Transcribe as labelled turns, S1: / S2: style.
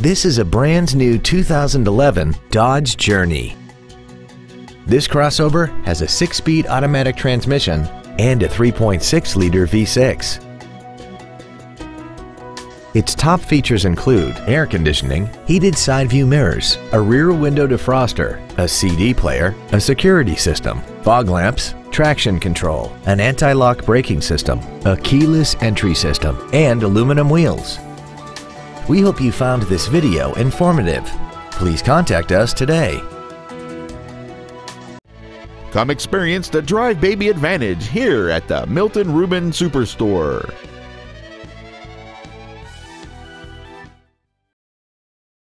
S1: This is a brand new 2011 Dodge Journey. This crossover has a 6-speed automatic transmission and a 3.6-liter V6. Its top features include air conditioning, heated side view mirrors, a rear window defroster, a CD player, a security system, fog lamps, traction control, an anti-lock braking system, a keyless entry system, and aluminum wheels. We hope you found this video informative. Please contact us today.
S2: Come experience the Drive Baby Advantage here at the Milton Ruben Superstore.